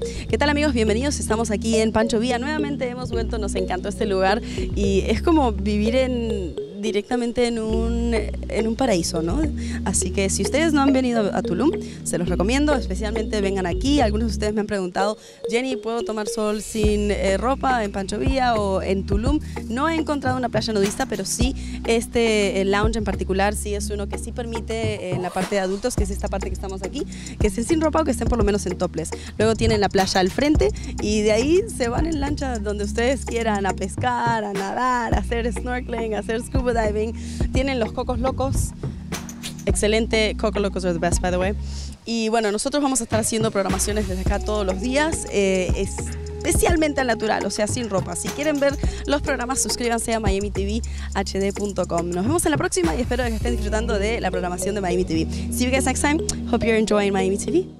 ¿Qué tal amigos? Bienvenidos. Estamos aquí en Pancho Vía. Nuevamente hemos vuelto, nos encantó este lugar y es como vivir en directamente en un, en un paraíso, ¿no? Así que si ustedes no han venido a Tulum, se los recomiendo, especialmente vengan aquí. Algunos de ustedes me han preguntado, Jenny, ¿puedo tomar sol sin eh, ropa en Pancho Villa o en Tulum? No he encontrado una playa nudista, pero sí este lounge en particular sí es uno que sí permite en la parte de adultos, que es esta parte que estamos aquí, que estén sin ropa o que estén por lo menos en topless. Luego tienen la playa al frente y de ahí se van en lancha donde ustedes quieran a pescar, a nadar, a hacer snorkeling, a hacer scuba diving. Tienen los cocos locos. Excelente. Coco Locos are the best, by the way. Y bueno, nosotros vamos a estar haciendo programaciones desde acá todos los días. Eh, especialmente al natural, o sea, sin ropa. Si quieren ver los programas, suscríbanse a miamitvhd.com. Nos vemos en la próxima y espero que estén disfrutando de la programación de Miami TV. See you guys next time. Hope you're enjoying Miami TV.